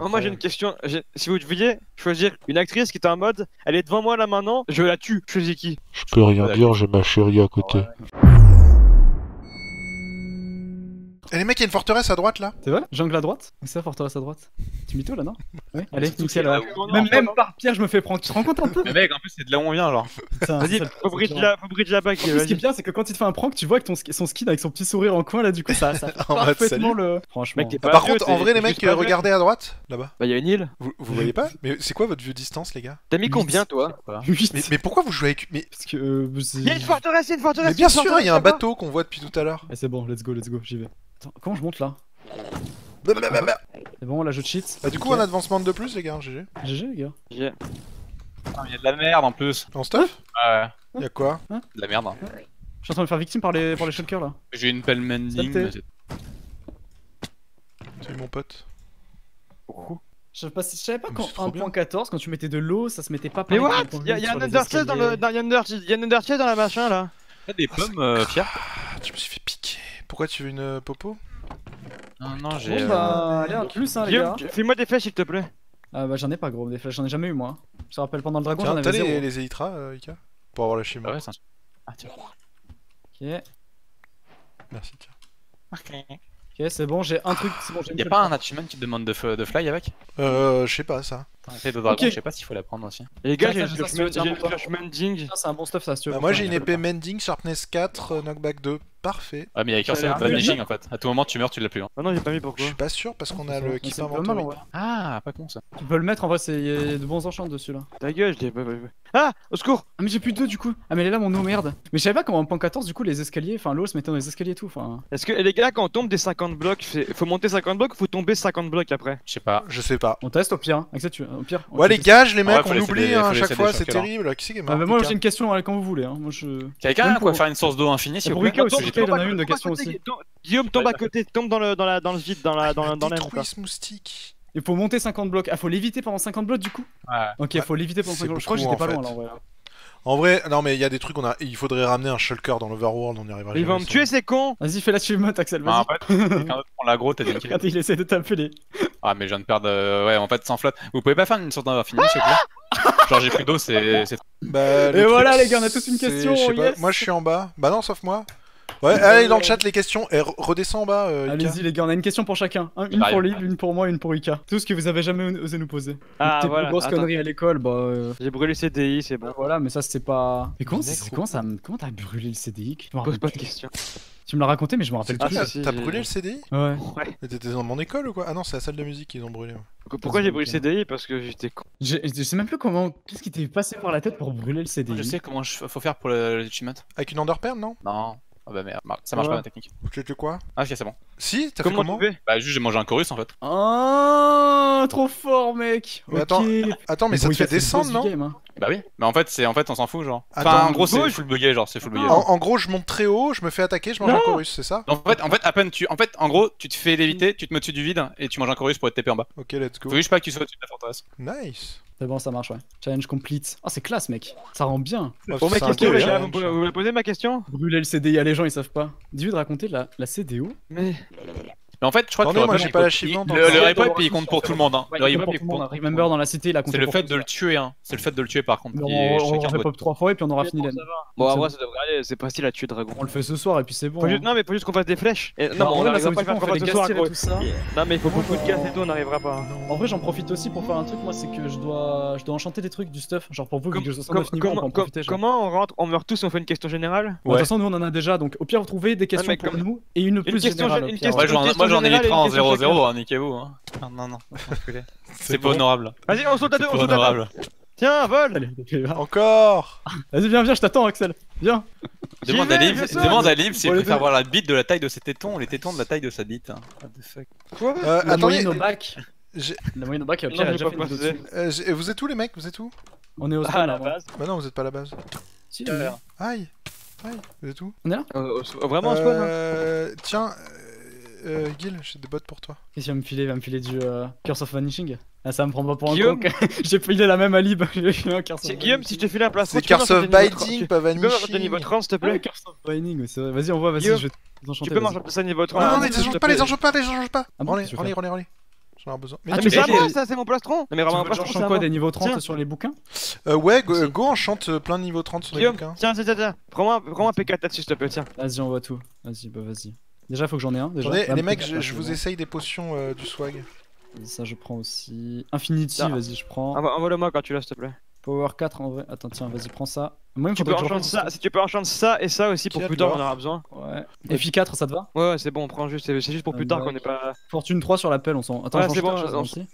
Oh, moi j'ai une question. J'ai- Si vous deviez choisir une actrice qui était en mode, elle est devant moi là maintenant, je la tue. Je choisis qui? Je peux rien dire, j'ai ma chérie à côté. Eh les mecs, il y a une forteresse à droite là C'est vrai Jungle à droite C'est ça, forteresse à droite Tu mytho là, non Ouais, allez, nickel. que là ouais. Même, même par pierre, je me fais prendre. Tu te rends compte un peu Mais mec, en plus, c'est de là où on vient. Putain, Vas-y, ça faut bridge la, faut bridge la bague. En plus, ce qui est bien, c'est que quand il te fait un prank, tu vois avec ton, sk- son skin avec son petit sourire en coin là, du coup, ça, ça fait En mode, parfaitement le. Franchement. Mec, t'es Ah, pas Par vieux, contre, en t'es- vrai, les t'es mecs, juste pas euh, vieux. regardez à droite, là-bas. Bah y'a une île. Vous, vous voyez pas Mais c'est quoi votre vue distance, les gars T'as mis combien toi Huit. mais, mais pourquoi vous jouez avec... Mais, Parce que. euh, c'est- Y'a une forteresse, y'a une forteresse. mais bien sûr, il y a un bateau qu'on voit depuis tout à l'heure. Eh, c'est bon, let's go, let's go, j'y vais. Attends, comment je monte là Bah, bah, bah, bah. C'est bon, là je cheat. Bah, du coup, un advancement de plus, les gars, GG. GG les gars. Yeah. Putain, Il y a de la merde en plus. En stuff Ouais, Y'a quoi de la merde. Je suis en train de me faire victime par les, par les shulkers là. J'ai une pelle mending. Mais Salut mon pote. Je savais pas, si- je savais pas Mais quand c'est trop bien. 1.14, quand tu mettais de l'eau, ça se mettait pas Mais pareil what Y'a un Undertale dans le. Y'a un y'a dans la machin là. T'as des pommes, euh, Pierre Ah, tu me suis fait piquer. Pourquoi tu veux une euh, popo? Non, non, j'ai. Bon euh, bah, allez un plus hein les gars. fais-moi des flèches s'il te plaît. Ah bah j'en ai pas gros, des flèches, j'en ai jamais eu moi. Je te rappelle pendant le dragon j'en Tiens, t'as les, élytras, euh, Ika? Pour avoir lâché Bah moi. ouais, c'est un. Ah, tiens. Ok, Merci, tiens. ok c'est bon, j'ai un truc, c'est bon, Y'a pas un achievement qui te demande de, f- de fly avec? Euh, je sais pas ça. T'as fait de dragon, Ok. je sais pas s'il faut la prendre aussi. Les gars, j'ai ça, une ça, ça, ça, flash- j'ai une ça, ça, flash mending. Ça, c'est un bon stuff ça si tu veux. Bah, moi j'ai une épée mending, sharpness 4, euh, knockback 2. Parfait. Ouais, mais il y a qu'un Ça a seul l'air vanishing en fait. À tout moment, tu meurs, tu l'as plus. Hein. Ah non, j'ai pas mis Je pourquoi. suis pas sûr parce qu'on a le mais keep c'est pas mal en inventory. vrai. Ah, pas con ça. Tu peux le mettre en vrai, c'est- il y a de bons enchants dessus là. Ta gueule, je l'ai pas. Ah Au secours Ah mais j'ai plus d'eau du coup. Ah mais elle est là mon eau merde. Mais je savais pas comment en 1.14 du coup les escaliers, enfin l'eau se mettait dans les escaliers et tout. Enfin. Est-ce que les gars, quand on tombe des 50 blocs, c'est- faut monter 50 blocs ou faut tomber 50 blocs après? Je sais pas. Je sais pas. On teste au pire. Hein. Avec ça, tu... Au pire. on Ouais, les gages, les mecs, on oublie hein, à chaque fois, c'est terrible. Qui c'est qui est Ah mort bah moi Pika j'ai une question hein, quand vous voulez. Hein. Moi je. Quelqu'un quoi pour- faire une source d'eau infinie Et vous pour en tombe a une de question aussi. Guillaume, tombe à côté, tombe dans le dans la dans le vide, dans la dans la- dans l'aime quoi. Détruis ce moustique. Il faut monter 50 blocs. Ah faut l'éviter pendant 50 blocs du coup? Ouais. Ok, faut l'éviter pendant c'est 50 blocs. Je crois que j'étais pas en loin là en vrai. En non mais il y a des trucs, on a... il faudrait ramener un shulker dans l'overworld, on y arrivera Ils vont me tuer, ces cons Vas-y fais l'achievement Axel, Non, en vas-y. fait, quelqu'un d'autre prend l'agro, t'as dit il essaie de taper les. Ah, mais je viens de perdre. euh, Ouais, en fait, sans flotte. Vous pouvez pas faire une sorte d'infini s'il vous plaît Genre, j'ai plus d'eau, c'est. Bah, le Et truc, voilà, les gars, on a tous une question, yes. Moi je suis en bas. Bah non, sauf moi. Ouais, allez dans le chat les questions. Et re- redescends en bas, euh, Ika. Allez-y les gars, on a une question pour chacun. Un- une J'arrive. pour Liv, une pour moi, une pour Ika. Tout ce que vous avez jamais osé nous poser. Ah Tes voilà, plus grosses attends. conneries à l'école, bah. euh, J'ai brûlé CDI, c'est bon. bah voilà, mais ça c'est pas. Mais comment, c'est- Mec, comment ça Comment t'as brûlé le CDI Je me Pose rappelle pas de plus. questions. Tu me l'as raconté, mais je me rappelle Ah, plus. ça, T'as si, t'as j'ai- brûlé le CDI Ouais. Ouais. Mais T'étais dans mon école ou quoi? Ah non, c'est la salle de musique qu'ils ont brûlé. ouais. Pourquoi j'ai brûlé Ok. CDI Parce que j'étais con. Je sais même plus comment. Qu'est-ce qui t'est passé par la tête pour brûler le CDI Je sais comment je... faut faire pour le- l'achievement. Avec une underperm, non? Non. Ah bah merde, ça marche Ouais. pas ma technique. Tu étais quoi? Ah, ok, c'est bon. Si, t'as fait Comment fais? Bah, juste j'ai mangé un chorus en fait. Ah, trop fort, mec. Mais attends, Attends, mais ça bon, te fait descendre, non? game, hein. Bah oui. Mais en fait, c'est en fait, on s'en fout, genre. Attends, enfin, en gros, c'est full bugué, genre, c'est full bugué. en, en gros, je monte très haut, je me fais attaquer, je mange Non. un chorus, c'est ça? En fait, en fait, à peine tu, en fait, en gros, tu te fais léviter, tu te mets au-dessus du vide et tu manges un chorus pour être TP en bas. Ok, let's go. Faut juste pas que tu sois au-dessus de la forteresse. Nice. C'est bon, ça marche, ouais. Challenge complete. Ah, c'est classe, mec. Ça rend bien. Bon, ma question, les gars, challenge. vous vous voulez poser ma question? Brûler le CDI à les gens, ils savent pas. Dis-lui de raconter la, la CDO. Mais. Mais en fait, je crois Attendez, que moi, le j'ai rep, pas Le, il compte pour tout le monde. Hein. Ouais, Le il rep, compte il pour tout le monde. compte- Remember dans la cité, il a compté C'est le fait de le tuer, hein. C'est le fait de le tuer par contre. On, qui est- on, on chacun fait doit- pop trois fois et puis on aura fini l'année. Bon, en C'est vrai, ça devrait aller, c'est facile à tuer Dragon. On le fait ce soir et puis c'est bon. Hein. Non, mais faut juste qu'on fasse des flèches. Non, Bah, on ça pas faire qu'on qu'on fait fasse des ce soir. Non, mais il faut beaucoup de gaz et tout, on n'arrivera pas. En vrai, j'en profite aussi pour faire un truc. Moi, c'est que je dois, je dois enchanter des trucs, du stuff. Genre pour vous, vu que je suis com- 69 niveaux, on peut comment, on rentre On meurt tous et on fait une question générale? Bon, De toute façon, nous on en a déjà. Donc au pire, vous trouvez des questions pour comme- nous et une plus question générale. Moi, j'en et éviterai une en question 0-0, hein, niquez-vous. Hein. Non, non, non. C'est pas bon. honorable. Vas-y, on saute à deux, on saute à deux. Tiens, vol. Encore Vas-y, viens, viens, je t'attends, Axel. Viens. Demande à saute. demande à Liv s'il les préfère avoir la bite de la taille de ses tétons ou les tétons de la taille de sa bite. hein. What the fuck. Quoi? Euh, La Attendez, moyenne au bac. j'ai- La moyenne au bac, au elle a déjà pas fait euh, vous êtes où les mecs? Vous êtes où? On est au Ah, spawn à la base. Bah non, vous êtes pas à la base. Si. Aïe Aïe, vous êtes où? On est là? Euh, euh, Vraiment, on spawn euh, Tiens, euh, Gil, j'ai des bots pour toi. Qu'est-ce qu'il va me filer? Il va me filer du euh, Curse of Vanishing Ah, ça me prend pas pour un Guillaume con. J'ai filé la même à Lib. J'ai fait un Curse of C'est- Guillaume, si je te file un placement, C'est tu Curse of niveau 30, Biting, tu- pas Tu peux Vanishing. niveau 30, s'il te plaît? Curse of Vanishing, mais c'est vrai. Vas-y, envoie, vas-y, Guillaume, je vais les enchanter. Tu peux m'en vas-y. sortir ça niveau 30 Non, non, s'il les te enchange pas, les enchange pas, les pas Ah tu veux relais, faire relais, relais. J'en ai besoin. Mais Ah, tu- tu Mais c'est à moi, ça, c'est mon plastron Non, mais Tu vraiment, un plastron, à quoi des niveaux 30 Tiens. sur les bouquins? Euh, ouais, go, enchante euh, plein de niveau 30 sur les Guillaume, bouquins. tiens, tiens, tiens, tiens. Prends-moi un- prends-moi un P4 là-dessus, s'il te plaît, tiens. Vas-y, on voit tout. Vas-y, bah vas-y. Déjà, faut que j'en ai un. Déjà. Attendez, Ah, les mecs, je, vous essaye des potions euh, du swag. Ça, je prends aussi. Infinity, Tiens. vas-y, je prends. Envoie- Envoie-le-moi quand tu l'as, s'il te plaît. Power 4 en vrai. Attends, tiens, vas-y, prends ça. Moi, Tu peux faudrait que je enchanter ça, si tu peux enchanter ça et ça aussi pour plus tard, on aura besoin. Ouais. Et puis 4, ça te va? Ouais, ouais, c'est bon, on prend juste, c'est c'est juste pour plus Un tard qu'on bac. n'est pas. Fortune 3 sur l'appel, on s'en. Attends, Ouais, c'est bon.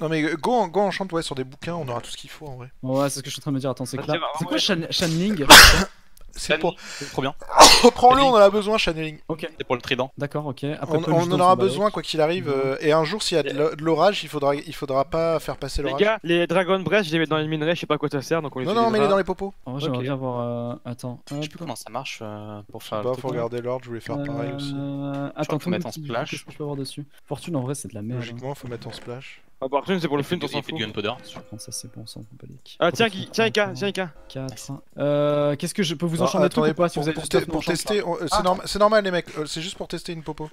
Non mais go, go enchante ouais sur des bouquins, on aura tout ce qu'il faut en vrai. Ouais, c'est ce que je suis en train de me dire. Attends, c'est clair. va, C'est quoi Shan- Shanling? C'est pour. Trop bien. Reprends-le, on en a besoin, channeling. Ok, C'est pour le trident. d'accord, ok. Après, On, en aura besoin quoi qu'il arrive. euh, et un jour, s'il y a de l'o- de l'orage, il faudra, il faudra pas faire passer Les l'orage. gars, les Dragon Breath, je les mets dans les minerais, je sais pas à quoi ça sert, donc on les Non, non, mets-les utilisera. dans les popos. En vrai, j'aimerais bien voir. euh, Attends. Je sais plus comment ça marche euh, pour faire. Bah, faut regarder l'ordre, je voulais faire pareil aussi. Euh, faut Attends, ton mettre en splash. Je peux avoir dessus? Fortune, en vrai, c'est de la merde. hein. Logiquement, faut mettre en splash. Ah, par contre, c'est pour le on du- s'en il fait fout. du gunpowder. Je prendre ça, c'est bon, sans compalique. Ah, tiens, tiens, Ika, tiens, Ika. 4. Euh, Qu'est-ce que je peux vous Ah, trucs attendez, ou pas si vous avez pour tester, euh, c'est Ah. c'est normal les mecs, euh, c'est juste pour tester une popo.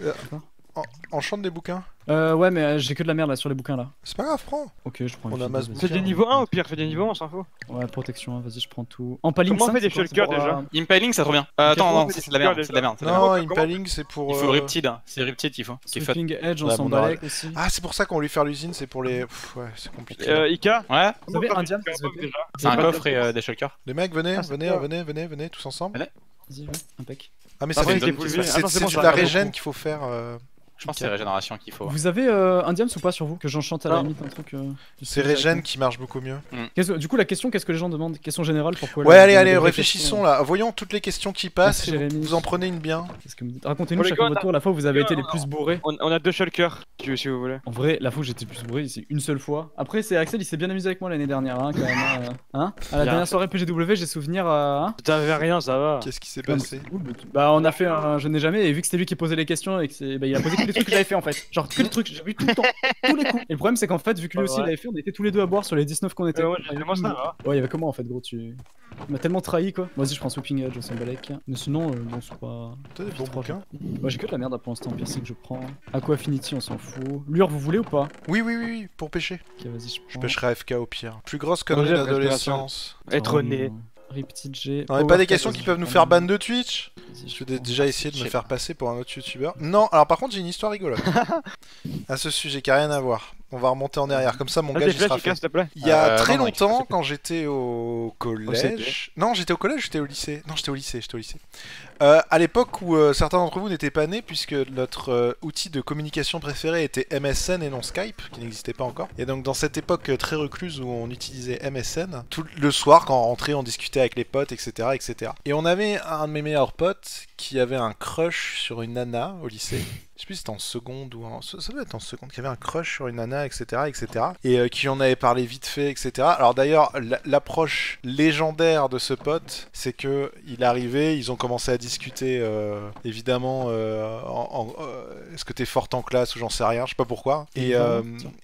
D'accord. En- enchante des bouquins. Euh, ouais, mais euh, j'ai que de la merde là sur les bouquins là. C'est pas grave, prends. Ok, je prends On une fille, vas-y. Fais des niveaux 1 au pire, fais des niveaux 1, on s'en fout. Ouais, protection, hein, vas-y, je prends tout. Empaling Comment on 5, fait des c'est quoi, shulkers, c'est pour, déjà euh, Impaling, c'est trop bien. Euh, attends, non, fait ça, c'est de la merde. C'est de la merde. c'est de la Non, comment- Impaling, c'est pour. Il faut euh, Riptide. C'est Riptide qu'il faut. Qu'il faut. Sweeping Edge, on Ouais, s'en bon, bat aussi. Ah, c'est pour ça qu'on lui faire l'usine, c'est pour les. Pff, ouais, c'est compliqué. Euh, Ika Ouais, Vous avez un fait s'il vous plaît c'est un coffre de- et euh, des shulkers. Les mecs, venez, Ah, c'est venez, ça. venez, venez, venez, tous ensemble. Vas-y, ouais, impec. Ah, mais ça fait. j'ai voulu- C'est Attends, c'est c'est bon, de ça la régène qu'il faut faire. euh, Je pense que c'est régénération qu'il faut. Vous avez euh, un diams ou pas sur vous que j'enchante à la limite un truc euh, C'est régène qui marche beaucoup mieux. Que- Du coup, la question, qu'est-ce que les gens demandent? Question générale pourquoi Ouais, allez, allez, réfléchissons là. Voyons toutes les questions qui passent. Merci, et vous- en prenez une bien. Racontez-nous chacun gars, votre tour la fois où vous avez été les plus bourrés. On, on a deux shulkers, si si vous voulez. En vrai, la fois où j'étais le plus bourré, c'est une seule fois. Après, c'est Axel, il s'est bien amusé avec moi l'année dernière, hein, quand même. hein, euh, hein à la Bien. dernière soirée PGW, j'ai souvenir à. Hein T'avais rien, ça va. Qu'est-ce qui s'est passé? Bah, on a fait un je n'ai jamais, et vu que c'était lui qui posait les questions, et que c'est- bah, il a posé que les trucs que j'avais fait en fait. Genre, que les trucs, j'ai vu tout le temps, tous les coups. Et le problème, c'est qu'en fait, vu que lui aussi ouais. il avait fait, on était tous les deux à boire sur les 19 qu'on était. Euh, ouais, j'ai- moi, ça va. Ouais, il y avait comment en fait, gros Tu tu m'as tellement trahi quoi. Vas-y, je prends Sweeping Edge, on s'en balèque. Mais sinon, euh, bon, c'est pas. T'as des bons bouquins Ouais, j'ai que de la merde pour l'instant, piercing que je prends. Aqua Affinity, on s'en fout. Lure, vous voulez ou pas? Oui, oui, oui, oui, pour pêcher. Ok, vas-y, je prends. Je pêcherai AFK au pire. Plus grosse connerie d'adolescence. Être né. Riptide G. Non, mais pas des questions qui peuvent nous faire ban de Twitch Je vais déjà essayer de me faire passer pour un autre youtubeur. Non, alors par contre j'ai une histoire rigolote. à ce sujet qui a rien à voir. On va remonter en arrière, comme ça mon Ah, gars il sera fait. Ika, s'il te plaît. Il y a Euh, très longtemps, quand j'étais au collège. Non, j'étais au collège, j'étais au lycée? Non, j'étais au lycée, j'étais au lycée. Euh, à l'époque où euh, certains d'entre vous n'étaient pas nés, puisque notre euh, outil de communication préféré était MSN et non Skype, qui n'existait pas encore. Et donc dans cette époque très recluse où on utilisait MSN, tout le soir quand on rentrait, on discutait avec les potes, etc., etc. Et on avait un de mes meilleurs potes qui avait un crush sur une nana au lycée. Je sais plus si c'était en seconde ou en... Ça doit être en seconde, qui avait un crush sur une nana, etc., etc. Et qui en avait parlé vite fait, etc. Alors d'ailleurs, la- l'approche légendaire de ce pote, c'est que il arrivait, ils ont commencé à discuter, euh, évidemment, euh, en, en- euh, est-ce que t'es forte en classe ou j'en sais rien, je sais pas pourquoi. Et,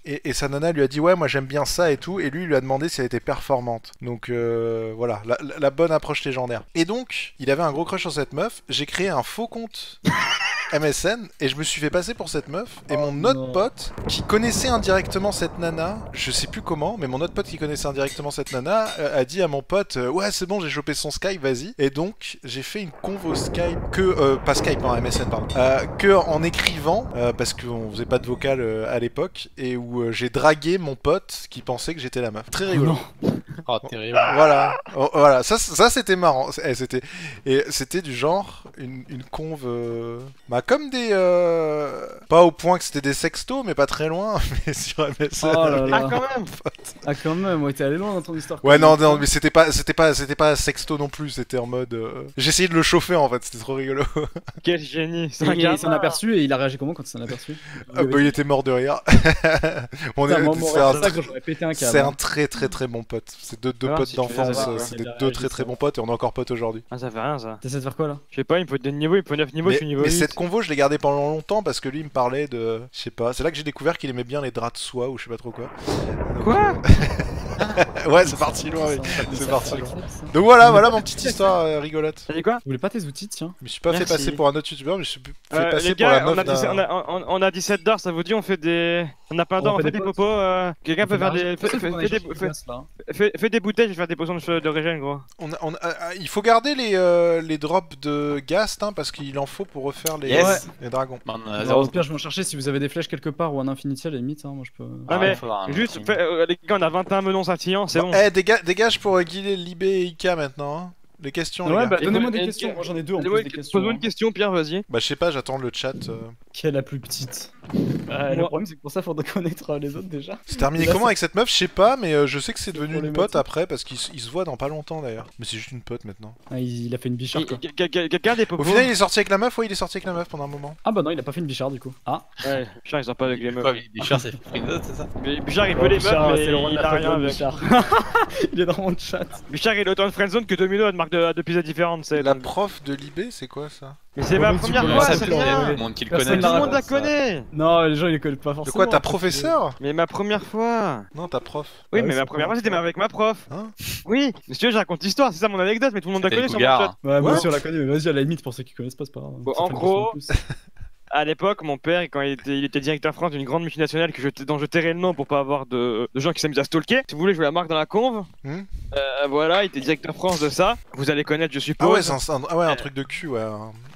et, et sa nana lui a dit ouais, moi j'aime bien ça et tout, et lui il lui a demandé si elle était performante. Donc voilà, la, la- la bonne approche légendaire. Et donc, il avait un gros crush sur cette meuf. J'ai créé un faux compte. MSN et je me suis fait passer pour cette meuf. Et mon autre non. pote qui connaissait indirectement cette nana, je sais plus comment, mais mon autre pote qui connaissait indirectement cette nana euh, a dit à mon pote euh, ouais c'est bon j'ai chopé son Skype vas-y. Et donc j'ai fait une convo Skype que euh, pas Skype non MSN pardon. Euh, que en écrivant euh, parce qu'on faisait pas de vocal à l'époque et où j'ai dragué mon pote qui pensait que j'étais la meuf. Très rigolo. Non. Oh, terrible. voilà, Oh, voilà, ça, ça c'était marrant. Eh, C'était et c'était du genre une, une conve, euh, bah comme des, euh, pas au point que c'était des sextos, mais pas très loin, mais sur MSN. Oh là là. Ah, quand même Ah, quand même, ouais, t'es allé loin dans ton histoire. Ouais non non mais c'était pas c'était pas c'était pas sexto non plus c'était en mode euh, j'essayais de le chauffer en fait c'était trop rigolo Quel génie C'est un il s'en a aperçu et il a réagi comment quand il s'en a aperçu Ah, bah, il était mort de rire on Putain, est- moi, c'est un, un c'est un très très très bon pote c'est deux, deux potes d'enfance euh, c'est des deux très très bons potes et on est encore potes aujourd'hui Ah, ça fait rien, ça. T'essaies de faire quoi là? Je sais pas, il me faut deux niveaux, il me faut 9 niveaux, je suis niveau mais 8. cette convo, je l'ai gardé pendant longtemps parce que lui, il me parlait de. Je sais pas. C'est là que j'ai découvert qu'il aimait bien les draps de soie ou je sais pas trop quoi. Donc, Quoi? euh, Ouais, c'est parti loin, oui. C'est parti loin. Donc voilà, voilà mon petite histoire euh, rigolote. T'as dit quoi Vous voulez pas tes outils, tiens Je me suis pas fait passer pour un autre youtubeur, mais je me suis fait Euh, passer les pour la gars, on meuf a, 17, d'un... on, a, on, on a 17 d'or, ça vous dit on fait des... On a plein On d'or, on, fait fait des popos, euh... quelqu'un peut faire des... Fait aille des... bouteilles, je vais faire des potions de, de régène, gros. On a- on a- ah, il faut garder les, euh, les drops de Gast, hein, parce qu'il en faut pour refaire les, Yes. les dragons. Man, euh, au pire, je vais en chercher si vous avez des flèches quelque part ou un infinity à la limite. Hein, moi, je peux. Ah, mais Juste, euh, les gars, on a 21 menons c'est Bon, bon. Eh, déga- dégage pour euh, Guillet, Libé et Ika maintenant. hein. Les questions, les Ouais, gars. bah donnez-moi des et questions. que- Moi, j'en ai deux en Pose-moi plus des questions. une question, Pierre, vas-y. Bah, je sais pas, j'attends le chat. euh. Qui est la plus petite Euh, Le problème, c'est que pour ça, faut connaître euh, les autres déjà. C'est terminé Là, comment avec cette meuf Je sais pas, mais euh, je sais que c'est devenu une pote après, parce ils se voient dans pas longtemps d'ailleurs. Mais c'est juste une pote maintenant. Ah, il, il a fait une bicharde. quoi. Des Au final, il est sorti avec la meuf Ouais, il est sorti avec la meuf pendant un moment. Ah bah non, il a pas fait une bicharde du coup. Ah, Ouais, Bichard, ils sont pas avec les meufs. Bichard, c'est c'est ça Mais Bichard, il peut les meufs, mais c'est le roi de il la a rien avec. Bichard. il est dans mon chat. Bichard, il est autant de friendzone que Domino a de marques de, pizzas différentes, c'est... La prof de Libé, c'est quoi ça Mais c'est ma première fois, c'est bien monde qui le Personne connaît. Tout le monde la connaît Non, les gens ils les connaissent pas De forcément. quoi, ta professeure Mais ma première fois Non, ta prof. Oui, Ah mais ma première fois, c'était grave. avec ma prof Hein Oui, monsieur, je raconte l'histoire, c'est ça mon anecdote, mais tout le monde la connaît sur mon chat. Ouais, moi Ouais. aussi on la connaît, mais vas-y, à la limite, pour ceux qui connaissent pas, c'est pas grave. Bon, Ça en gros- de. À l'époque, mon père, quand il était, il était directeur France d'une grande multinationale que je, dont je tairais le nom pour pas avoir de, de gens qui s'amusent à stalker. Si vous voulez, je vous la marque dans la conve. Hmm. Euh, voilà, il était directeur France de ça. Vous allez connaître, je Ah suppose. ouais, c'est un, ah ouais, un truc de cul, ouais.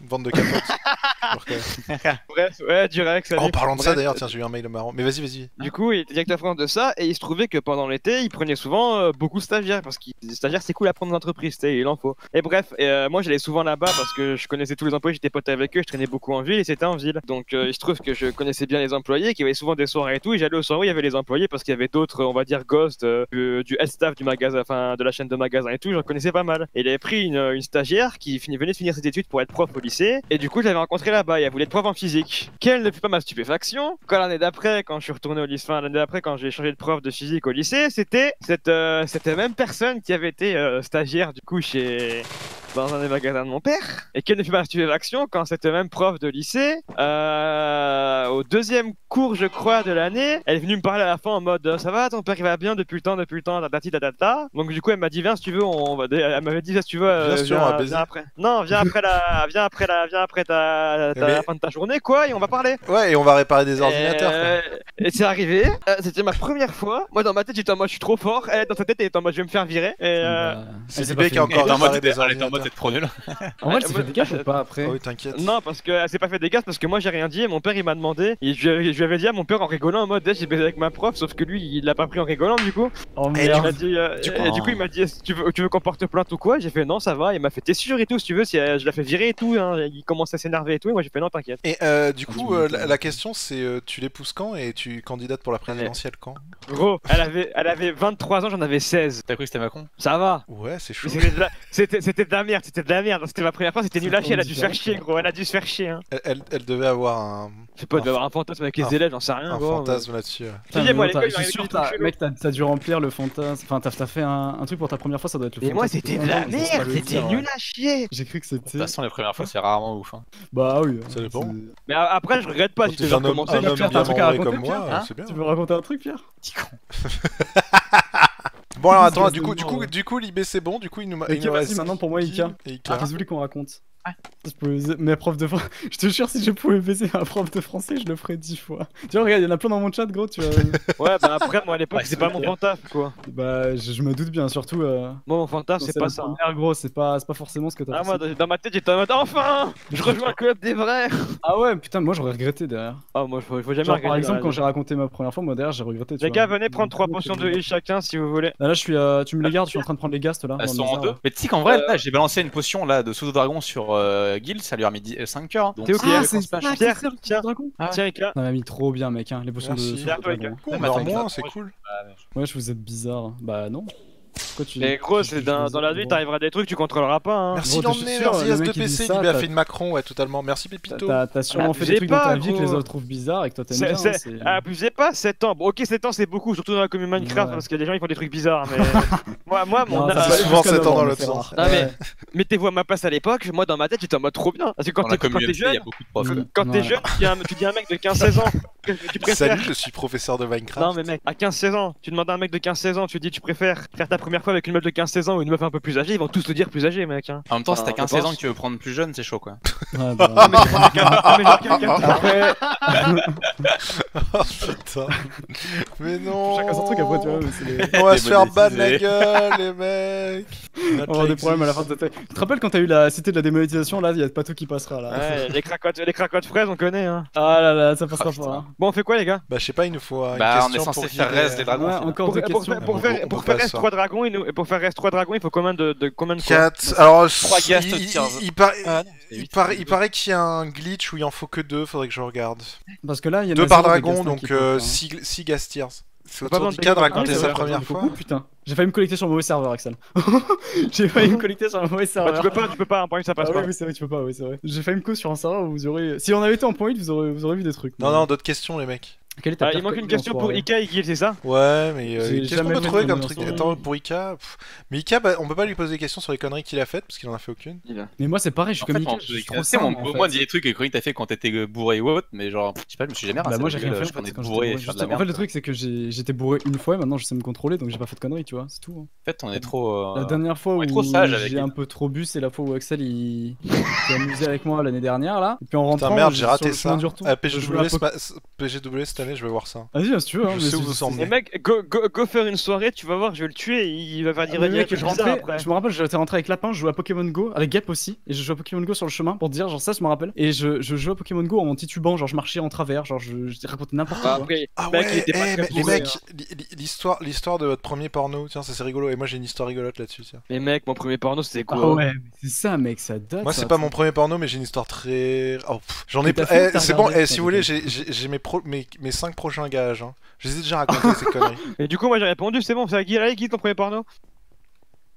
Vente de capotes. Alors que- Bref, ouais. Oh, en salut. parlant de ça Bref, d'ailleurs, tiens, j'ai eu un mail marrant. Mais vas-y, vas-y. Du coup, il était directeur France de ça, et il se trouvait que pendant l'été, il prenait souvent euh, beaucoup de stagiaires, parce que les stagiaires, c'est cool à prendre en entreprise, tu sais, il en faut. Et bref, et, euh, moi j'allais souvent là-bas parce que je connaissais tous les employés, j'étais pote avec eux, je traînais beaucoup en ville, et c'était en ville. Donc euh, il se trouve que je connaissais bien les employés, qu'il y avait souvent des soirées et tout, et j'allais aux soirées où il y avait les employés, parce qu'il y avait d'autres, on va dire, ghosts euh, du, du head staff du magasin, enfin de la chaîne de magasins et tout, j'en connaissais pas mal. Et il avait pris une, une stagiaire qui venait de finir ses études pour être prof au lycée, et du coup je l'avais rencontrée là-bas, et elle voulait être prof en physique. Quelle ne fut pas ma stupéfaction quand l'année d'après, quand je suis retourné au lycée, enfin l'année d'après quand j'ai changé de prof de physique au lycée, c'était cette, euh, même personne qui avait été euh, stagiaire du coup chez dans un des magasins de mon père. Et quelle ne fut pas ma stupéfaction quand cette même prof de lycée, euh, au deuxième cours je crois de l'année, elle est venue me parler à la fin en mode euh, ça va ton père il va bien depuis le temps depuis le temps tatati tatata. Donc du coup elle m'a dit viens si tu veux on va elle m'avait dit si tu veux euh, Viens, si tu veux, on va viens, baiser. viens après. Non viens après la viens après la viens après ta, ta- Mais- la fin de ta journée quoi et on va parler. Ouais, et on va réparer des ordinateurs. Euh, Et c'est arrivé, euh, c'était ma première fois. Moi dans ma tête j'étais en mode je suis trop fort, elle dans sa tête elle était en mode je vais me faire virer. Et euh, Bah, c'est pas qui fait- encore est en mode, est d'être trop nul. En vrai, elle s'est fait des gaffes ou pas après? Oui, t'inquiète. non parce qu'elle s'est pas fait des gaz parce que moi j'ai rien dit et mon père il m'a demandé et je, lui- je lui avais dit à mon père en rigolant en mode Eh, j'ai baisé avec ma prof sauf que lui il l'a pas pris en rigolant du coup. Oh Et il merde. m'a dit, euh, Du et coup- du coup il m'a dit tu veux, tu veux qu'on porte plainte ou quoi? J'ai fait non ça va, il m'a fait t'es sûr et tout si tu veux, si euh, je l'ai fait virer et tout, hein. il commence à s'énerver et tout et moi j'ai fait non t'inquiète. Et euh, du coup, euh, la, la question c'est euh, tu l'épouses quand et tu candidates pour la présidentielle quand? Gros, elle avait, elle avait 23 ans, j'en avais 16. T'as cru que c'était Macron? Ça va. Ouais, c'est chaud. C'était de, la... de la merde, c'était de la merde. C'était ma première fois, c'était nul à chier. Elle a dû se faire chier, gros. Elle a dû se faire chier. Hein. Elle, elle- elle devait avoir un, Je sais pas, elle devait avoir un fantasme avec les un- élèves, j'en sais rien, un gros. fantasme là-dessus. ouais. Des mec, t'as dû remplir le fantasme. Enfin, t'as fait un, un truc pour ta première fois, ça doit être le Mais moi, fantasme. c'était de la merde, c'était nul à chier. J'ai cru que De toute c'était. façon, les premières fois, c'est rarement ouf. hein. Bah oui. Ça dépend. Mais après, je regrette pas si t'es tu veux un homme, bien comme moi, Hein c'est bien. Tu veux raconter un truc, Pierre? Petit con. Bon alors attends, du coup, du coup, du coup, Libé c'est bon, du coup il nous, vas-y, reste maintenant pour moi, qui Ika. Et. Ah, qu'est-ce que vous voulez qu'on raconte? Mes profs de français. Je te jure, si je pouvais baiser un prof de français, je le ferais dix fois. Tu vois, regarde, il y en a plein dans mon chat, gros. Tu vois. Ouais, bah après, moi, à l'époque, Ouais, c'est pas mon fantasme, quoi. bah, je, je me doute bien, surtout. Euh, Moi, mon fantasme, c'est pas ça. première, gros, c'est pas, c'est pas forcément ce que t'as Ah, moi, dans ma tête, j'étais en mode enfin Je rejoins le club des vrais Ah ouais, putain, moi j'aurais regretté derrière. Ah, moi, il faut, faut jamais Genre, regretter par exemple, quand j'ai raconté ma première fois, moi derrière j'ai regretté. tu Les vois. gars, venez prendre trois potions de heal chacun si vous voulez. Là, là, je suis, euh, tu me les gardes, je suis en train de prendre les gastes là. Elles sont en deux. Mais tu sais qu'en vrai, là, j'ai balancé une potion là de pseudo dragon sur euh, Guild, ça lui a mis 5 cœurs. Donc, T'es ok, si elle Ah, c'est Pierre, tiens, Ah ouais. tiens, Ika. Ça m'a mis trop bien, mec. Hein, les potions Merci. de. Derrière toi, gars. Cool, Ouais, je vous êtes bizarre. Bah non. Tu. Mais gros, c'est dans, dans la vie, gros. t'arriveras à des trucs, tu contrôleras pas. Hein. Merci sûr, merci le mec, il dit S2PC, ça, il lui a t'as- fait une Macron, ouais, totalement. Merci Pépito. T'as t'as sûrement fait des trucs dans ta pas, vie que les autres trouvent bizarres et que toi t'aimes C'est- bien. hein, c'est- Abusez pas, 7 ans. Bon, ok, 7 ans c'est beaucoup, surtout dans la commune Minecraft, Ouais. parce qu'il y a des gens qui font des trucs bizarres, mais. moi, moi, mon. Non, ah, souvent jusqu'à 7 ans dans l'autre sens. Non, mais-. Mettez-vous à ma place à l'époque, moi dans ma tête j'étais en mode trop bien. Parce que quand t'es jeune, a beaucoup de profs. Quand t'es jeune, tu dis, à un, mec de 15-16 ans. Salut, je suis professeur de Minecraft. Non mais mec, à 15-16 ans, tu demandes à un mec de 15-16 ans, tu dis tu préfères faire ta première fois avec une meuf de 15-16 ans ou une meuf un peu plus âgée, ils vont tous te dire plus âgé mec. Hein. En même temps, si Ah, t'as je 15 ans que tu veux prendre plus jeune, c'est chaud quoi. Ouais, bah, Ah, ah, Oh putain. Mais non. chacun son truc après, tu vois. les- On va se faire ban la gueule, les mecs. On va avoir des problèmes à la fin de cette. Tu te rappelles quand t'as eu la cité de la démonétisation là, il y a pas tout qui passera là. Ouais, les cracottes, les cracottes fraises on connaît hein. Ah là là, ça passera Ah, pas. hein. Bon on fait quoi les gars? Bah, je sais pas, il nous faut Bah, on est censé faire reste des dragons. Encore pour, deux questions. faire, pour faire, peut- on pour peut faire pas S3 dragons, il nous- et pour faire S3 dragons, il faut combien de, de combien de quoi 4. Alors, Trois il- guests il, tiers. il, Ah, non, c'est il il paraît qu'il y a un glitch où il en faut que deux, faudrait que je regarde. Parce que là, il y a Deux par dragon, donc 6 ghast tiers. C'est au pas tour besoin du de cas de payer pour raconter Ah sa c'est première Coucou, fois. putain. J'ai failli me connecter sur le mauvais serveur, Axel. J'ai failli me connecter sur le mauvais Bah, serveur. tu peux pas, tu peux pas, un point que ça passe Ah pas. oui, oui, c'est vrai, tu peux pas, oui, c'est vrai. J'ai failli me co sur un serveur où vous aurez. Si on avait été en point 8, vous aurez, vous aurez vu des trucs. Non, mais- non, d'autres questions, les mecs. Quelle est ta Ah, il manque une question pour Ika et Guil, c'est ça Ouais, mais euh, qu'est-ce qu'on jamais peut trouver de comme truc. Attends, pour Ika. pff. Mais Ika, bah, on peut pas lui poser des questions sur les conneries qu'il a faites parce qu'il en a fait aucune. Mais moi, c'est pareil, je suis En comme fait, on Ika, je trop simple, en au fait. moins dire des trucs que t'as fait quand t'étais bourré ou autre, mais genre, je sais pas, je me suis jamais Bah rassé moi la j'ai rien gueule, fait en quand bourré la En fait le truc c'est que j'étais bourré une fois et maintenant je sais me contrôler donc j'ai pas fait de conneries tu vois, c'est tout. hein. En fait, on est trop. La euh, dernière fois on où j'ai un peu trop bu c'est la fois où Axel il s'est amusé avec moi l'année dernière là. Et puis en rentrant Putain, merde, j'ai raté ça. Ah, PGW, je vais voir ça. Vas-y hein, si tu veux. hein, Je mais sais où vous emmenez. Go, go, go faire une soirée, tu vas voir, je vais le tuer, il va faire dire Mais dire mec, que je, après. je me rappelle, j'étais rentré avec Lapin, je jouais à Pokémon Go, avec Gap aussi, et je jouais à Pokémon Go sur le chemin pour dire, genre ça, je me rappelle. Et je, je jouais à Pokémon Go en titubant, genre je marchais en travers, genre je, je racontais n'importe Ah, quoi. Ah ouais, eh, mais les bourré, mecs, hein. l'histoire, l'histoire de votre premier porno, tiens, ça c'est rigolo. Et moi j'ai une histoire rigolote là-dessus. Tiens. Mais mec, mon premier porno c'était Ah quoi? ouais, mais c'est ça, mec, ça date. Moi c'est pas mon premier porno, mais j'ai une histoire très. Oh, J'en ai. Eh, c'est bon. eh, si vous voulez, j'ai mes, pro... mes mes cinq prochains gages. Hein. Je les ai déjà racontés ces conneries. Et du coup, moi j'ai répondu, c'est bon, c'est à allez, Guy, ton premier porno?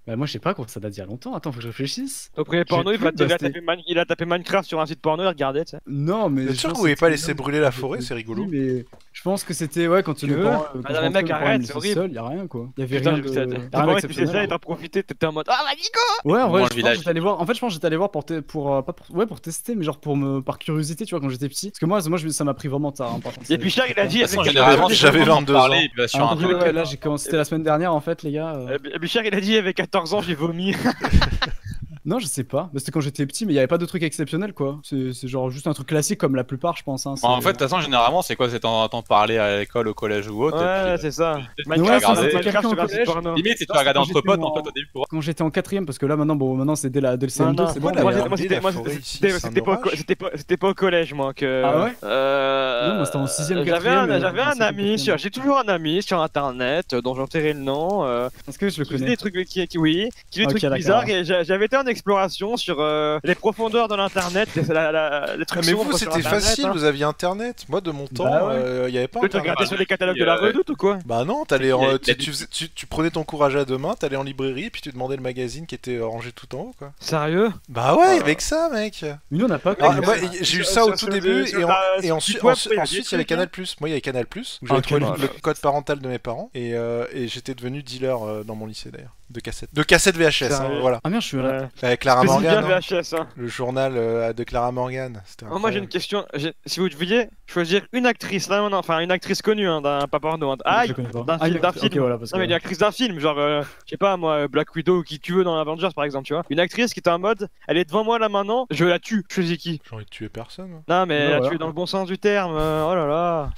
Bah, moi, je sais pas quand ça date d'il y a longtemps, attends, faut que je réfléchisse. Ton premier porno, il, va te- il, a tapé Man- il a tapé Minecraft sur un site porno et regardez, tu sais. Non, mais. Je sûr que pense vous voulez pas laisser brûler la forêt C'est rigolo. Oui, mais je pense que c'était, ouais, quand Tu euh, quand Ah mec, arrête, c'est horrible. seul, y a rien, quoi. Y avait Putain, rien de. tes faisaient ça et t'en profitais, t'étais en mode Ah, bah Nico Ouais, en vrai, le je pense j'étais allé voir. En fait, je pense que j'étais allé voir pour, euh, pas pour- ouais, pour tester, mais genre pour me par curiosité, tu vois, quand j'étais petit. Parce que moi, moi, ça m'a pris vraiment tard. hein, Et puis Charles, il a dit J'avais tu commences 22 à parler, ans. Ah, là, j'ai commencé. C'était la semaine dernière, en fait, les gars. euh. Et puis Charles, il a dit avec 14 j'ai vomi. Non, je sais pas. Mais C'était quand j'étais petit, mais il y avait pas de truc exceptionnel, quoi. C'est genre juste un truc classique comme la plupart, je pense. Hein, c'est- En fait, de toute façon, généralement, c'est quoi? C'est t'entends parler à l'école, au collège ou autre. Ouais, c'est ça. tu ouais, Minecraft, un. Limite, si tu regardes c'est entre potes, en fait, en- au début, pour quand j'étais en quatrième, parce que là maintenant, bon, maintenant c'est dès la dès le Non, CM2, non, c'est moi, bon. la moi, c'était un pas, au co- orage. c'était pas, c'était pas au collège, moi. Que, Ah ouais? euh, Non, moi, c'était en sixième, J'avais quatrième, un, euh, un ami, j'ai toujours un ami sur internet euh, dont j'entairai le nom. euh, Est-ce que je le qui faisait connais? des trucs qui, qui- oui, qui faisait des trucs bizarres j'avais été en exploration sur euh, les profondeurs de l'internet, les, la- la- les Ah, trucs mais vous, c'était facile, hein. vous aviez internet. Moi, de mon temps, Bah ouais. euh, il y avait pas Tu regarder sur les catalogues de la redoute ou quoi Bah non, en- Il tu, il tu tu- tu prenais ton courage à deux mains, t'allais en librairie, puis tu demandais le magazine qui était rangé tout en haut, quoi. Sérieux Bah ouais, avec ça, mec. Mais nous on n'a pas. Ah, j'ai eu ça au tout début et, et ensuite, il y il avait trucs, Canal Plus. Moi, il y avait Canal Plus où j'avais Ah, trouvé le, code parental de mes parents et, euh, et j'étais devenu dealer euh, dans mon lycée d'ailleurs de cassettes. De cassettes VHS, hein, voilà. Ah merde, je suis là. Ouais. Avec Clara bien Morgan, le VHS. Hein. le journal euh, de Clara Morgan. C'était Oh, moi j'ai une question. Si vous deviez choisir une actrice, là, non, enfin une actrice connue, hein, d'un pas porno. hein. Ah, pas. d'un Ah, film, d'un film. voilà, parce Non mais une actrice d'un film, genre, euh, je sais pas moi, Black Widow ou qui tu veux dans Avengers par exemple, tu vois. Une actrice qui était en mode, elle est devant moi là maintenant, je la tue, je choisis qui? J'ai envie de tuer personne. hein. Non mais Ouais, la voilà. tuer dans le bon sens du terme, euh, oh là là.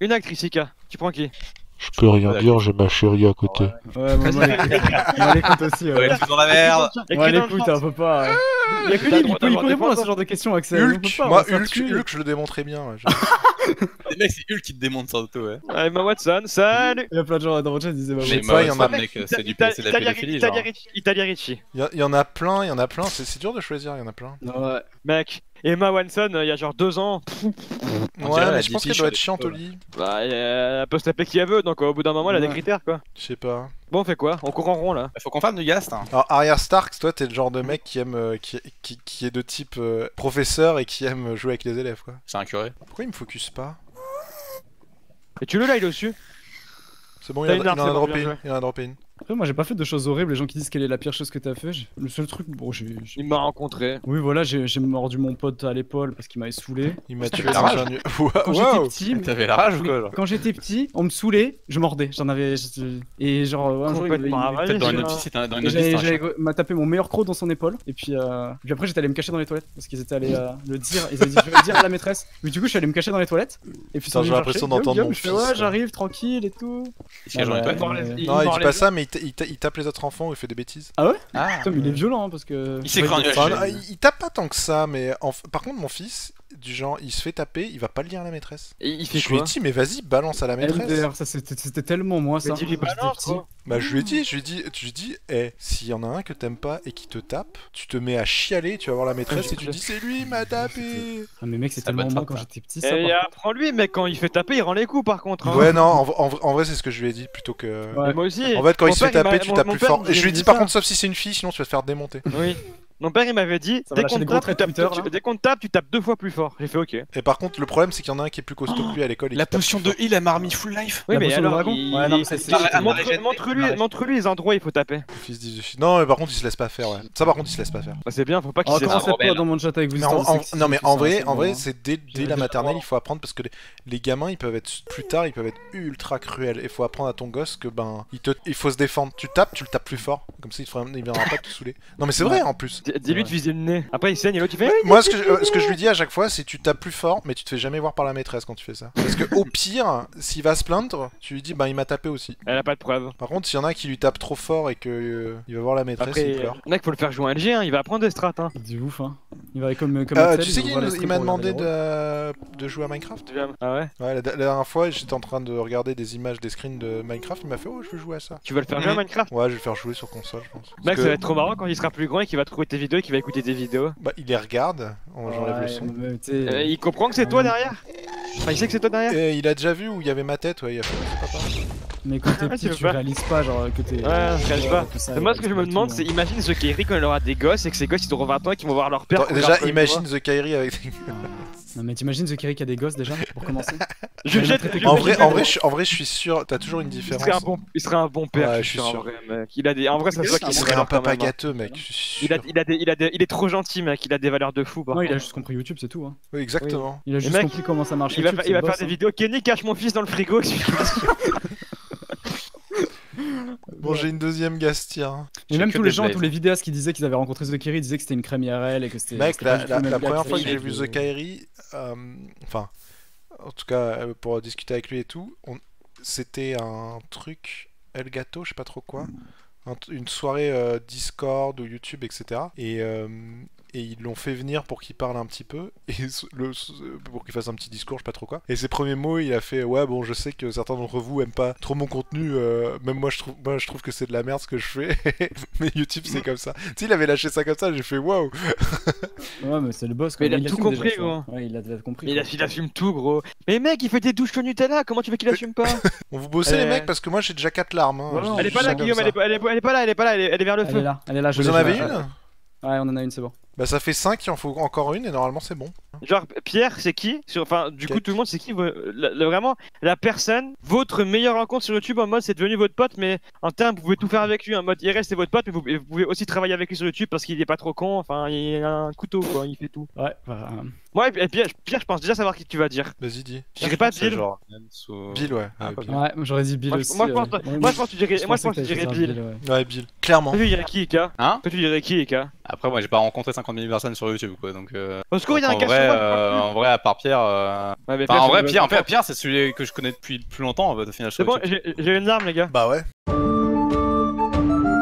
Une actrice, Ika, tu prends qui? Je peux rien dire, j'ai ma chérie à côté. Ouais, moi, moi, l'écoute- moi, l'écoute aussi. Ouais, Ouais, dans la merde le l'écoute, on peut pas. ouais. Il y a que lui, il droit peut, il peut répondre à ce genre de questions, Axel. On peut Hulk, pas, on moi Hulk. Hulk, je le démontrais bien. ouais, je- Les mecs, c'est Hulk qui te démonte sur tout, ouais. Ouais, Emma Watson, salut Il y a plein de gens dans le chat qui disaient bah, Mais sais ouais. pas, il y en a- mec, c'est du c'est de la Italia pédophilie, Italia genre. Ricci- Italia Ricci. Il y, en a plein, il y en a plein. C'est c'est dur de choisir, il y en a plein. Ouais. Mec, Emma Watson, euh, il y a genre deux ans, On Ouais, mais je pense qu'elle doit être chiante au lit. bah, elle peut se taper qui elle veut, donc euh, au bout d'un moment, elle a des critères quoi. Je sais pas. Bon, on fait quoi? On court en rond là. Faut qu'on fasse du gast. hein. Alors, Arya Stark, toi, t'es le genre de mec qui aime, euh, qui, qui, qui est de type euh, professeur et qui aime jouer avec les élèves, quoi. C'est un curé. Pourquoi il me focus pas? Et tu le là, il est dessus? C'est bon, il, T'as a, une il en arme, a c'est bon, droppé bien une. joué. Il en a droppé une. Après, moi j'ai pas fait de choses horribles, les gens qui disent quelle est la pire chose que t'as fait. Le seul truc, bon, j'ai. Il m'a rencontré. Oui, voilà, j'ai mordu mon pote à l'épaule parce qu'il m'avait saoulé. Il m'a tué la rage. nu- Wow, Quand j'étais petit, mais- T'avais la rage ou quoi genre quand j'étais petit, on me saoulait, je mordais. J'en avais. Et genre, un jour, Complètement il. Peut-être dans une vie, c'était un- dans une j'avais- m'a tapé mon meilleur croc dans son épaule et puis, euh, puis après j'étais allé me cacher dans les toilettes parce qu'ils étaient allés euh, le dire ils avaient dit je vais le dire à la maîtresse mais du coup je suis allé me cacher dans les toilettes et puis sont j'ai l'impression d'entendre mon je fais fils, ouais j'arrive tranquille et tout Il se cache dans les toilettes. Il- Non, il dit pas ça, mais il, ta- il ta- il tape les autres enfants ou il fait des bêtises. Ah, Putain, mais il est violent hein, parce que Il s'est Ouais. Enfin, il, il tape pas tant que ça, mais en par contre, mon fils, du genre, il se fait taper, il va pas le dire à la maîtresse. Et il fait Je lui ai dit, mais vas-y, balance à la maîtresse. MDR, ça c'était tellement moi ça balance, quoi. Bah, je lui ai dit, je lui ai dit, tu lui dis, eh, s'il y en a un que t'aimes pas et qui te tape, tu te mets à chialer, tu vas voir la maîtresse Ouais, et tu dis, c'est lui, il m'a tapé. Ah mais mec c'est tellement moi quand j'étais petit ça Et par apprends-lui, mec, quand il fait taper, il rend les coups par contre. hein. Ouais, non, en, en vrai, c'est ce que je lui ai dit plutôt que. Ouais. Moi aussi. En fait, quand Mon il se fait taper, tu tapes plus fort. je lui ai dit, dit par contre, sauf si c'est une fille, sinon tu vas te faire démonter. Oui. Mon père il m'avait dit, dès qu'on tape, tu traits tapes, Twitter, tu- là. dès qu'on te tape, tu tapes deux fois plus fort. J'ai fait ok. Et par contre, le problème, c'est qu'il y en a un qui est plus costaud que lui à l'école. et La qui tape potion plus de fort. heal, elle m'a remis full life. Oui, La mais potion de alors, dragon il- Ouais, non, mais ça, c'est- il- Ah, montre- arrête, montre-lui les endroits où il faut taper. Le fils dit Non, mais par contre, il se laisse pas faire, ouais. Ça, par contre, il se laisse pas faire. Bah, c'est bien, faut pas qu'il se laisse commencez rebelle. pas dans mon chat avec vous Mais en, en- non mais et en vrai, c'est en vrai, c'est dès, la maternelle, il faut apprendre parce que les, les gamins, ils peuvent être plus tard, ils peuvent être ultra cruels. Il faut apprendre à ton gosse que ben, il te, il faut se défendre. Tu tapes, tu le tapes plus fort, comme ça il, te fera- il viendra pas te saouler. Non mais c'est vrai en plus. Dis-lui de viser le nez. Après il saigne et l'autre il fait. Moi, ce que, je, euh, ce que je lui dis à chaque fois, c'est tu tapes plus fort, mais tu te fais jamais voir par la maîtresse quand tu fais ça. Parce que au pire, s'il va se plaindre, tu lui dis ben il m'a tapé aussi. Elle a pas de preuve. Par contre, s'il y en a qui lui tapent trop fort et que euh, il va voir la maîtresse, Après, il pleure. il y en a qu'il faut le faire jouer un LG, hein, il va apprendre des strats. Hein. C'est ouf hein. Il va comme comme Euh, tu sais il qu'il m'a demandé de, de jouer à Minecraft. Ah ouais Ouais, la, la dernière fois, j'étais en train de regarder des images, des screens de Minecraft. Il m'a fait Oh, je veux jouer à ça. Tu vas le faire jouer à Mhm. Minecraft? Ouais, je vais le faire jouer sur console, je pense. Mec, que, ça va être trop marrant quand il sera plus grand et qu'il va trouver tes vidéos et qu'il va écouter tes vidéos. bah, il les regarde. Oh, J'enlève le son. Euh, il comprend que c'est toi derrière Enfin, il sait que c'est toi derrière Et il a déjà vu où il y avait ma tête, ouais. Il a fait C'est papa. Mais quand t'es Ah, petit, tu veux tu pas. réalises pas genre que t'es. Ouais, je réalise pas. que ça Mais moi, ce que je me tout demande, c'est monde. imagine The Kairi quand il aura des gosses et que ses gosses ils auront 20 ans et qu'ils vont voir leur père. Attends, déjà, pas, imagine The Kairi avec. Non mais t'imagines The Kerry qui a des gosses déjà pour commencer. Je jette. je en, jette- vrai, en, vrai, je, en vrai, je suis sûr, t'as toujours une Il différence. serait un bon, il serait un bon père. Ouais, je suis sûr, sûr. En vrai, mec. Il a des, en vrai, ça se voit qu'il serait un papa gâteux, mec. Je suis Il a, sûr. il a des, il a des, il est trop gentil, mec. Il a des valeurs de fou. par Non, il a juste compris YouTube, c'est tout. Hein. Oui, exactement. Il a juste mec, compris comment ça marche. Il va, YouTube, fa- il va c'est faire des hein. vidéos. Kenny cache mon fils dans le frigo. Bon, j'ai une deuxième Gastia. hein. Et J'ai même tous les gens, blazes. tous les vidéastes qui disaient qu'ils avaient rencontré The Kerry disaient que c'était une crème IRL et que c'était. Mec, la, la- la première fois que j'ai vu The Kairi, euh, enfin, en tout cas euh, pour discuter avec lui et tout, on- c'était un truc Elgato, je sais pas trop quoi, t- une soirée euh, Discord ou YouTube, etc. Et, euh, et ils l'ont fait venir pour qu'il parle un petit peu, et le, pour qu'il fasse un petit discours, je sais pas trop quoi. Et ses premiers mots, il a fait Ouais, bon, je sais que certains d'entre vous aiment pas trop mon contenu, euh, même moi je, trouve, moi je trouve que c'est de la merde ce que je fais, mais YouTube c'est comme ça. Tu sais, il avait lâché ça comme ça, j'ai fait Waouh Ouais, mais c'est le boss. Mais quoi. il a tout déjà, compris, gros. Ouais, il a, il a compris. Mais il, quoi. a- il assume tout, gros. Mais mec, il fait des douches au Nutella. Comment tu veux qu'il assume pas? On vous bossez Euh, les mecs parce que moi j'ai déjà 4 larmes. hein. Voilà, Elle est pas là, Guillaume. Elle est, pas- elle, est, elle est pas là. Elle est pas là. Elle est, elle est vers le Elle feu. est là, elle est là. je Vous en avez une? Ouais, on en a une, c'est bon. Bah ça fait 5, il en faut encore une et normalement c'est bon. Genre, Pierre, c'est qui Sur- Enfin, du coup, tout le monde, c'est qui Vraiment, la personne, votre meilleure rencontre sur YouTube en mode c'est devenu votre pote, mais en termes, vous pouvez tout faire avec lui. En mode, il reste votre pote, mais vous, vous pouvez aussi travailler avec lui sur YouTube parce qu'il est pas trop con. Enfin, il a un couteau, quoi. Il fait tout. Ouais, bah, Ouais, et Pierre, Pierre, je pense déjà savoir qui tu vas dire. Vas-y dis. Je dirais pas Bill. genre ou- Bill ouais. Ah, Ouais, j'aurais dit Bill Moi, je- aussi. moi, je pense, ouais, moi, je pense que tu dirais, moi, je pense que dirais Bill. ouais. Ouais Bill. Clairement. Toi, tu dirais qui, Ika Hein Toi, tu dirais qui, Ika Après, moi, j'ai pas rencontré 50 000 personnes sur YouTube, quoi. Donc, euh, Au secours, il y a un vrai, euh, en vrai, à part Pierre. euh, Ouais, mais Enfin, en vrai, Pierre, en fait, Pierre, c'est celui que je connais depuis plus longtemps. Au final, C'est bon, j'ai une arme, les gars. Bah ouais.